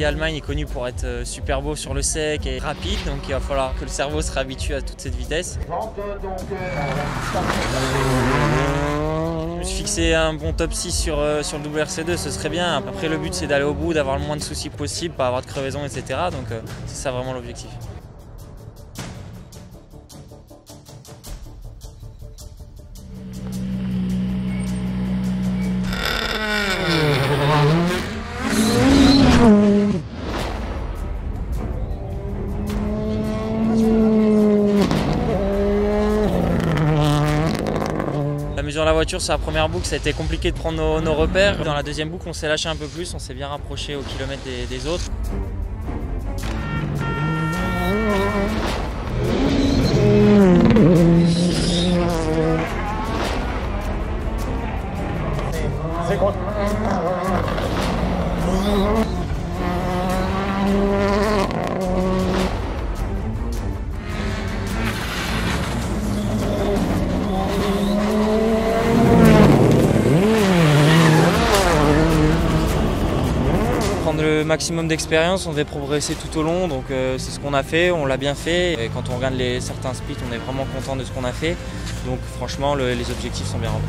l'Allemagne est connu pour être euh, super beau sur le sec et rapide, donc il va falloir que le cerveau se réhabitue à toute cette vitesse. Fixé un bon top 6 sur, euh, sur le WRC2, ce serait bien. Après, le but c'est d'aller au bout, d'avoir le moins de soucis possible, pas avoir de crevaison, etc. Donc, euh, c'est ça vraiment l'objectif. De la voiture sur la première boucle, ça a été compliqué de prendre nos, repères. Dans la deuxième boucle, on s'est lâché un peu plus, on s'est bien rapproché au kilomètre des, des autres. Le maximum d'expérience, on devait progresser tout au long, donc euh, c'est ce qu'on a fait, on l'a bien fait. Et quand on regarde les, certains splits, on est vraiment content de ce qu'on a fait. Donc franchement, le- les objectifs sont bien remplis.